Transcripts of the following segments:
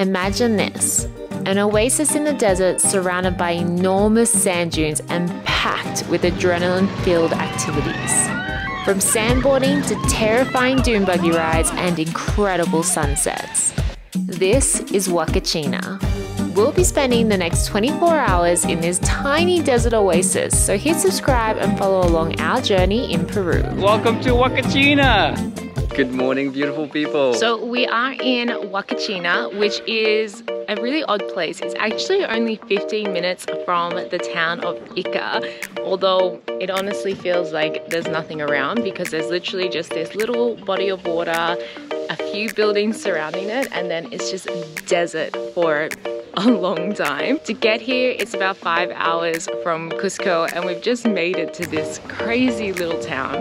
Imagine this an oasis in the desert surrounded by enormous sand dunes and packed with adrenaline filled activities. From sandboarding to terrifying dune buggy rides and incredible sunsets. This is Huacachina. We'll be spending the next 24 hours in this tiny desert oasis, so hit subscribe and follow along our journey in Peru. Welcome to Huacachina! Good morning, beautiful people. So we are in Huacachina, which is a really odd place. It's actually only 15 minutes from the town of Ica, although it honestly feels like there's nothing around because there's literally just this little body of water, a few buildings surrounding it, and then it's just desert for a long time. To get here, it's about five hours from Cusco and we've just made it to this crazy little town.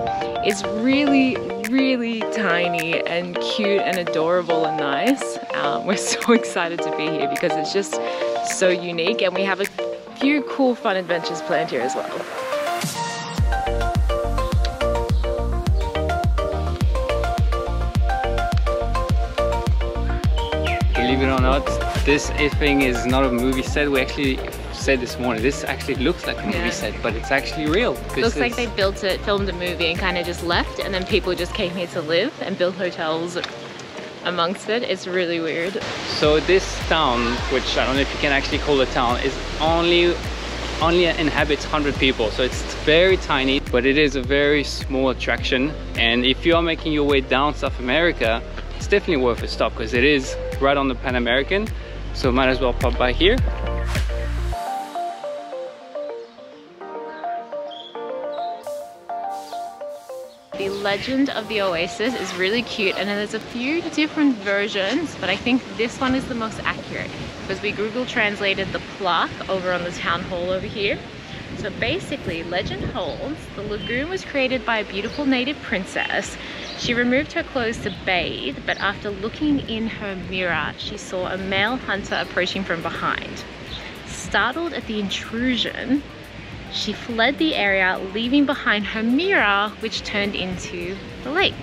It's really, really tiny and cute and adorable and nice. Um, we're so excited to be here because it's just so unique and we have a few cool fun adventures planned here as well. Believe it or not, this thing is not a movie set. We actually said this morning, this actually looks like a movie yeah. set, but it's actually real. Looks like they built it, filmed a movie and kind of just left and then people just came here to live and built hotels amongst it. It's really weird. So this town, which I don't know if you can actually call a town, is only only inhabits 100 people so it's very tiny but it is a very small attraction and if you are making your way down South America it's definitely worth a stop because it is right on the Pan American so might as well pop by here The legend of the oasis is really cute and there's a few different versions but I think this one is the most accurate because we Google translated the plaque over on the town hall over here. So basically legend holds the lagoon was created by a beautiful native princess she removed her clothes to bathe, but after looking in her mirror, she saw a male hunter approaching from behind. Startled at the intrusion, she fled the area, leaving behind her mirror, which turned into the lake.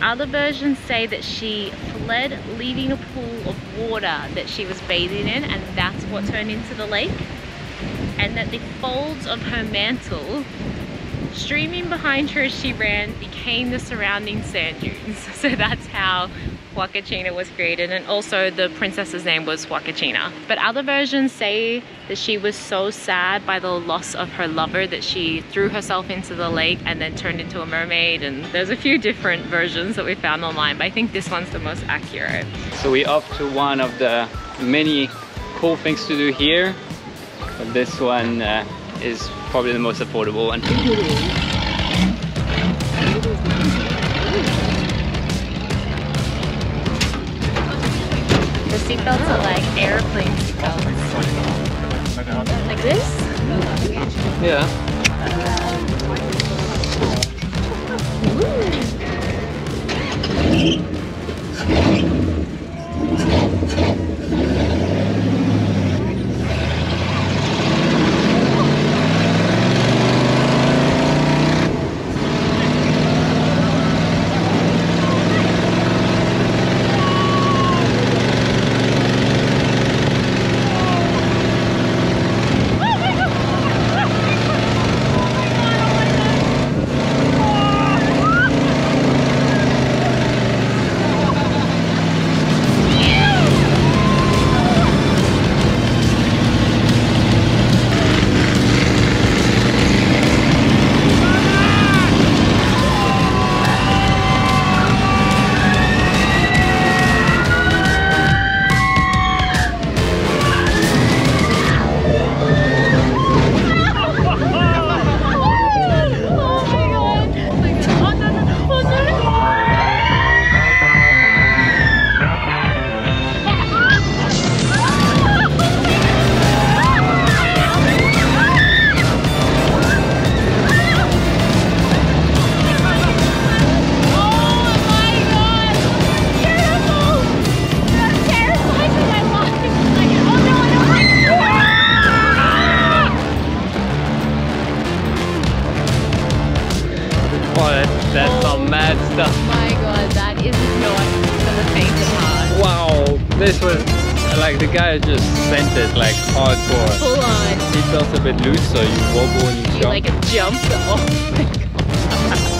Other versions say that she fled, leaving a pool of water that she was bathing in, and that's what turned into the lake. And that the folds of her mantle streaming behind her as she ran became the surrounding sand dunes. So that's how Huacachina was created and also the princess's name was Huacachina. But other versions say that she was so sad by the loss of her lover that she threw herself into the lake and then turned into a mermaid and there's a few different versions that we found online but I think this one's the most accurate. So we're off to one of the many cool things to do here. This one uh, is probably the most affordable one. The seatbelts are like airplane seatbelts. Like this? Yeah. The guy just sent it like hardcore. Full on. Seatbelt's a bit loose, so you wobble and you You jump. like a jump. Oh my god.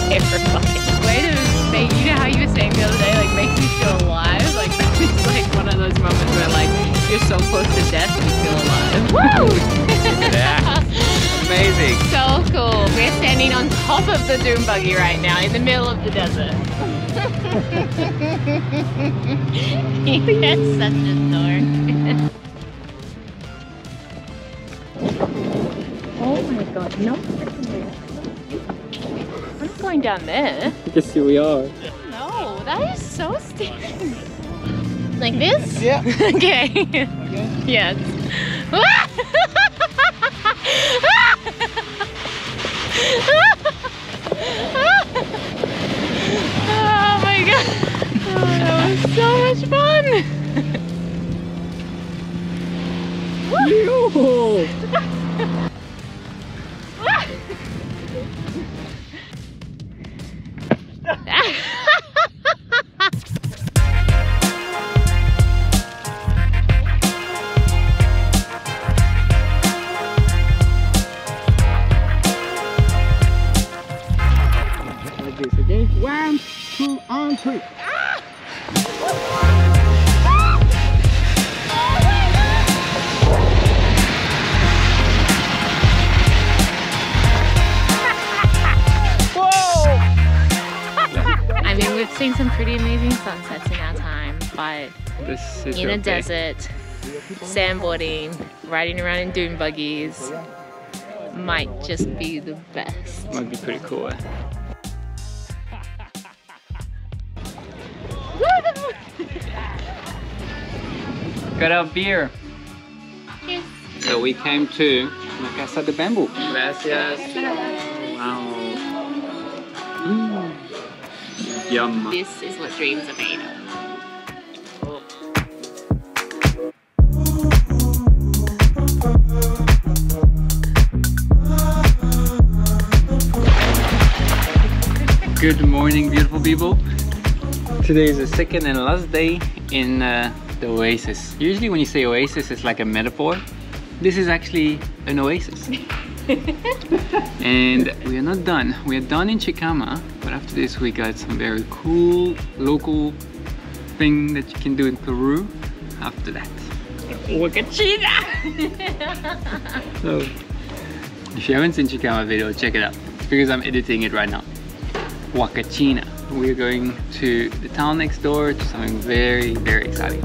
Terrifying. Way to make, you know how you were saying the other day, like makes you feel alive? Like it's like one of those moments where like you're so close to death you feel alive. Woo! Yeah. Amazing. so cool. We're standing on top of the dune buggy right now in the middle of the desert. That's such a dork. Going down there. You can see we are. No, that is so steep. Like this? Yeah. okay. Yes. oh my god. Oh, that was so much fun. two, and. I mean, we've seen some pretty amazing sunsets in our time, but This is in a okay. desert, sandboarding, riding around in dune buggies might just be the best. Might be pretty cool. eh? Got our beer. Cheers. So we came to La Casa de Bamboo. Gracias. Wow. Mm. Yum. This is what dreams are made of. Good morning, beautiful people. Today is the second and last day in uh, the oasis. Usually, when you say oasis, it's like a metaphor. This is actually an oasis. and we are not done. We are done in Chicama, but after this, we got some very cool local thing that you can do in Peru after that. Huacachina! so, if you haven't seen Chicama video, check it out. It's because I'm editing it right now. Huacachina. We're going to the town next door to something very, very exciting.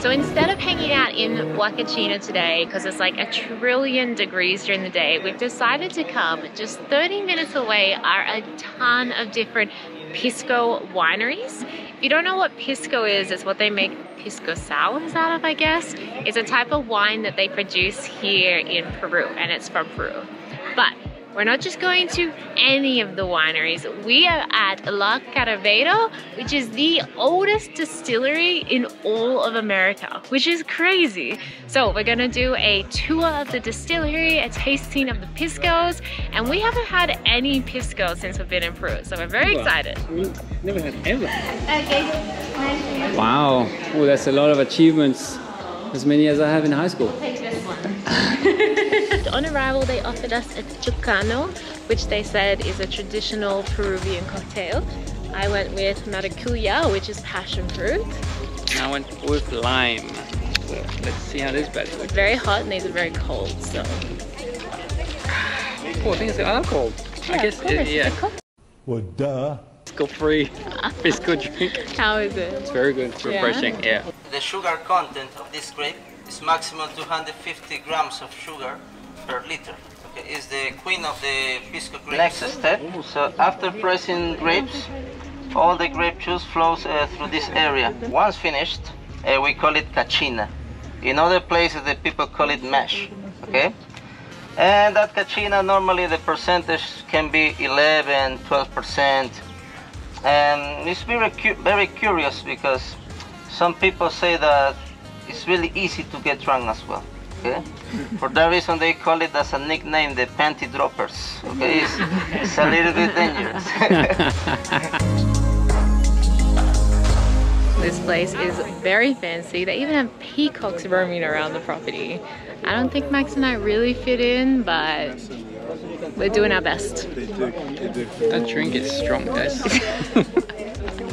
So instead of hanging out in Huacachina today, because it's like a trillion degrees during the day, we've decided to come just 30 minutes away are a ton of different pisco wineries. If you don't know what pisco is, it's what they make pisco sours out of, I guess. It's a type of wine that they produce here in Peru, and it's from Peru. But we're not just going to any of the wineries. We are at La Caravedo, which is the oldest distillery in all of America, which is crazy. So we're gonna do a tour of the distillery, a tasting of the piscos, and we haven't had any pisco since we've been in Peru, so we're very excited. Never had ever. Okay. Wow. Oh, that's a lot of achievements. As many as I have in high school. Take this one. On arrival, they offered us a chilcano, which they said is a traditional Peruvian cocktail. I went with maracuya, which is passion fruit. And I went with lime. So let's see how this bad It's very hot and these are very cold, so. Oh, I think it's alcohol. I guess, it, yeah. it's a cock- Well, duh. Pisco free. Pisco drink. How is it? It's very good. It's Yeah. refreshing. Yeah. The sugar content of this grape is maximum 250 grams of sugar per liter. Okay, is the queen of the pisco grapes. Next step. So after pressing grapes, all the grape juice flows uh, through this area. Once finished, uh, we call it cachina. In other places, the people call it mash. Okay. And that cachina, normally the percentage can be 11, 12 percent. And it's very, cu- very curious because some people say that it's really easy to get drunk as well. Okay, For that reason, they call it as a nickname the panty droppers. Okay, it's, it's a little bit dangerous. This place is very fancy. They even have peacocks roaming around the property. I don't think Max and I really fit in, but we're doing our best. That drink is strong, guys.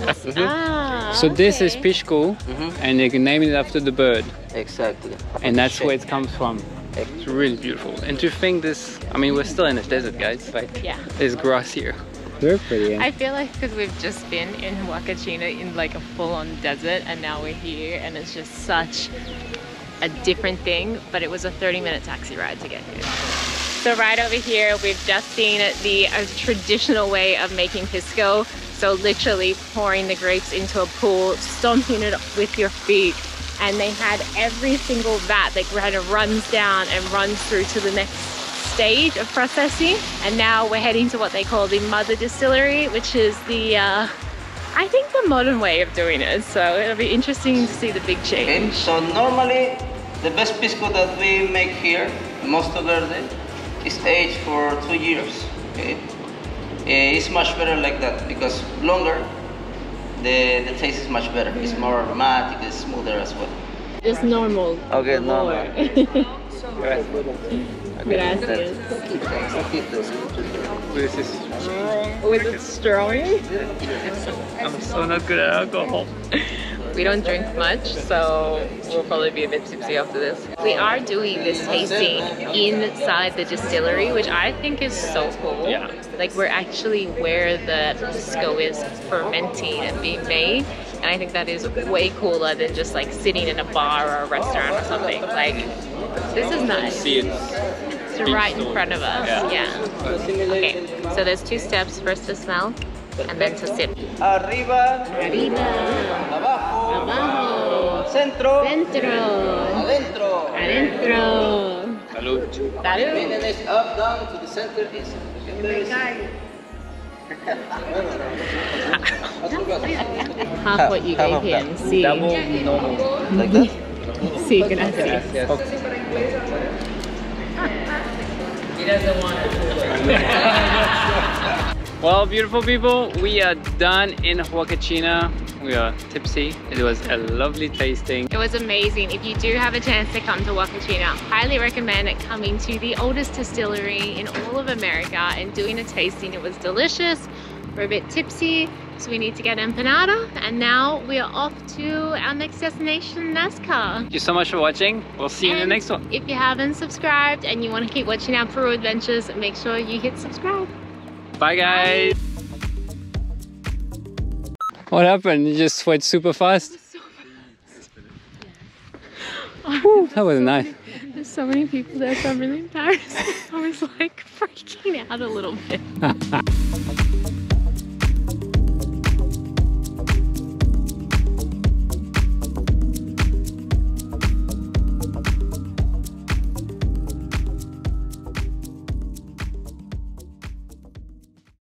Ah, so this is okay. Pishko, Mhm. and they can name it after the bird, exactly. and that's where it comes from. It's really beautiful. And to think this, I mean, we're still in the desert, guys. Like, Yeah. there's grass here. Very pretty. I feel like because we've just been in Huacachina in like a full-on desert and now we're here and it's just such a different thing but it was a 30-minute taxi ride to get here. So right over here we've just seen the uh, traditional way of making pisco so literally pouring the grapes into a pool stomping it with your feet. And they had every single vat that kind of runs down and runs through to the next stage of processing. And now we're heading to what they call the mother distillery which is the uh, I think the modern way of doing it. So it'll be interesting to see the big Okay, change so normally the best pisco that we make here, most of the Verde, is aged for two years. Okay, Eh, it's much better like that because longer, the the taste is much better. It's more aromatic, it's smoother as well. it's normal Okay, normal. Gracias. This is oh, with it strong I'm so not good at alcohol. We don't drink much, so we'll probably be a bit tipsy after this. We are doing this tasting inside the distillery, which I think is so cool. Yeah. Like we're actually where the pisco is fermenting and being made. And I think that is way cooler than just like sitting in a bar or a restaurant or something. Like, this is nice. See it. It's right in front of us. Yeah. Yeah. Okay, so there's two steps. First to smell, and then to sip. Arriba, Arriba, abajo, abajo, centro, centro, adentro. adentro. Salud. Salud. Up, down to the center is. Very Half what you Half gave of him. See. Double normal. Like that? See, gracias. He doesn't want Well, beautiful people, we are done in Huacachina. We are tipsy. It was a lovely tasting. It was amazing. If you do have a chance to come to Huacachina, highly recommend coming to the oldest distillery in all of America and doing a tasting. It was delicious. We're a bit tipsy, so we need to get empanada. And now we are off to our next destination, Nazca. Thank you so much for watching. We'll see you in the next one. If you haven't subscribed and you want to keep watching our Peru adventures, make sure you hit subscribe. Bye guys. What happened? You just sweat super fast? Whew, that was nice. There's so many people there, so I'm really embarrassed. I was like freaking out a little bit.